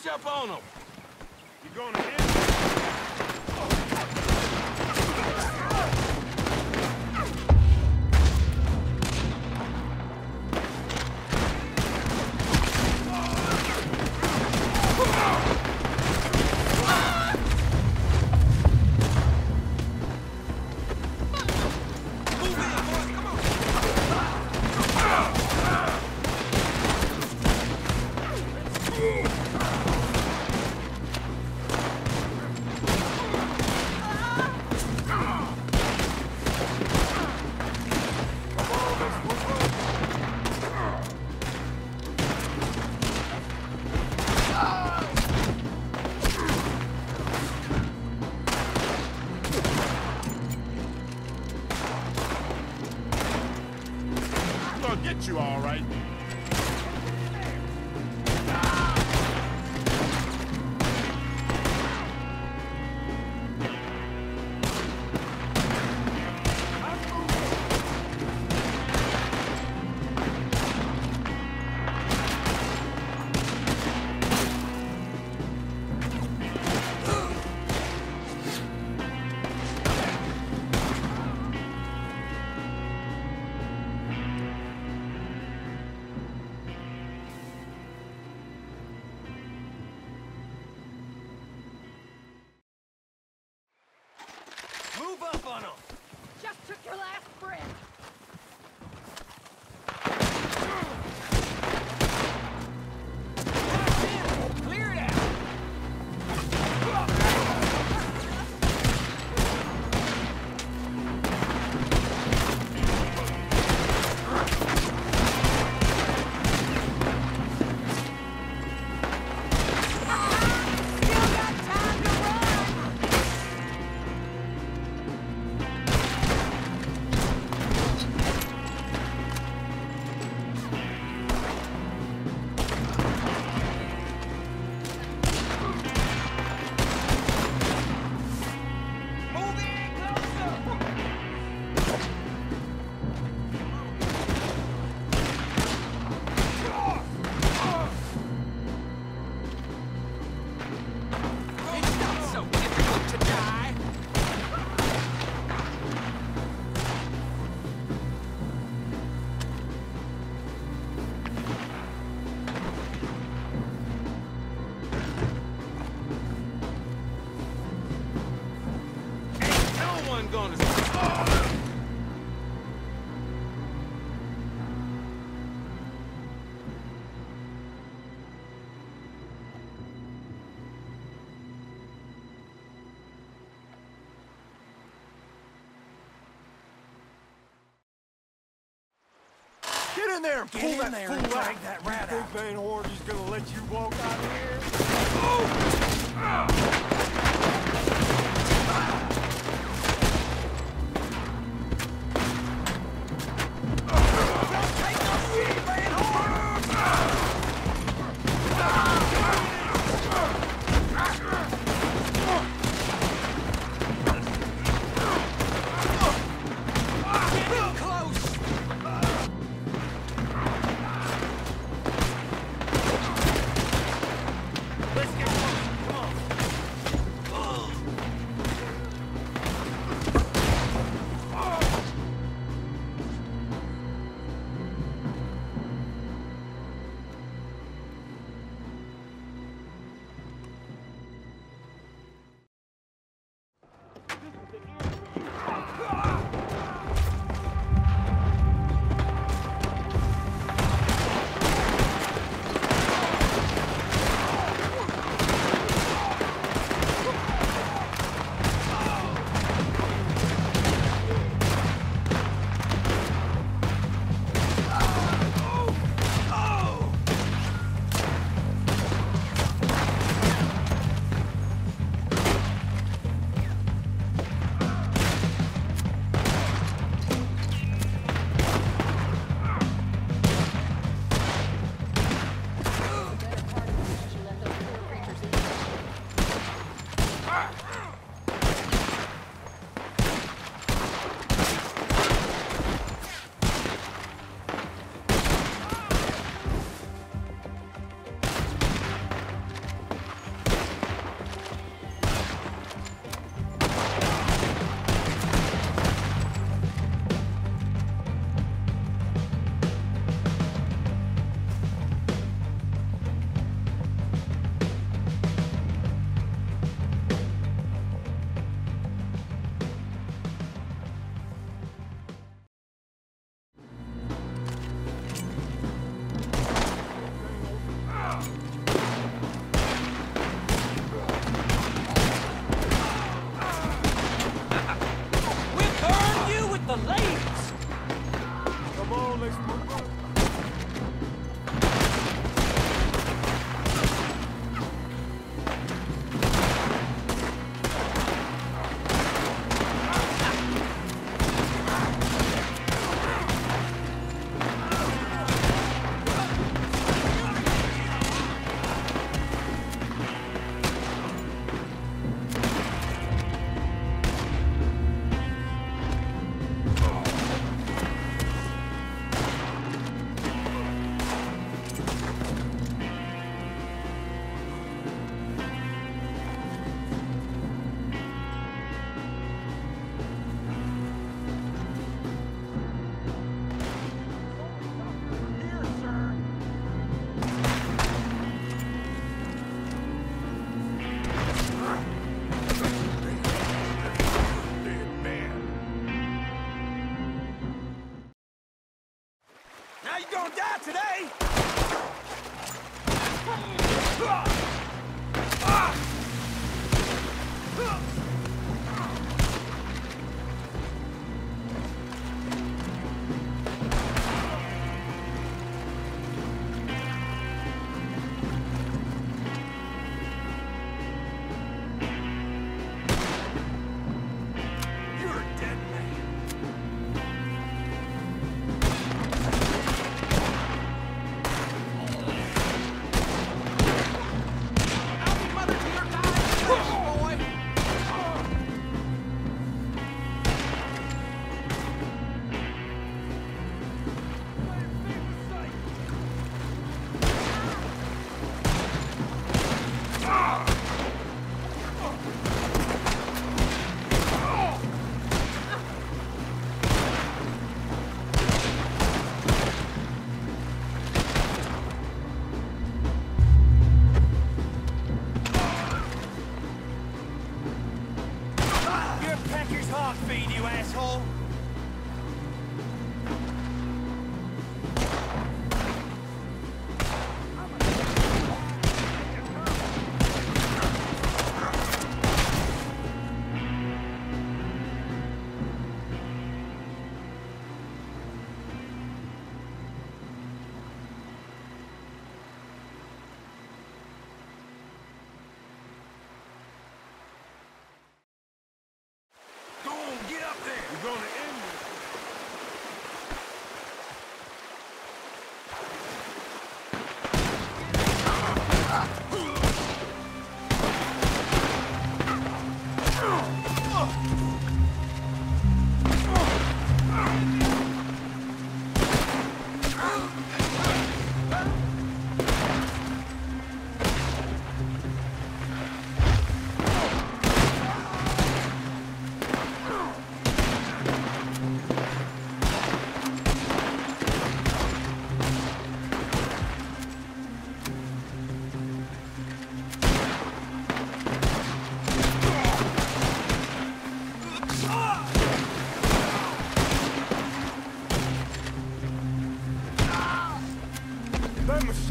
Push up on them. You gonna hit? Gonna get you all right. Up on them. Ain't no one gonna. Get in there and Get pull in that there fool and out. that rat you out. think Van Horn is gonna let you walk out here? Let's get close. the leads! Come on, let's move. today! Packer's heart feed, you asshole!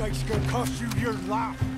It's gonna cost you your life.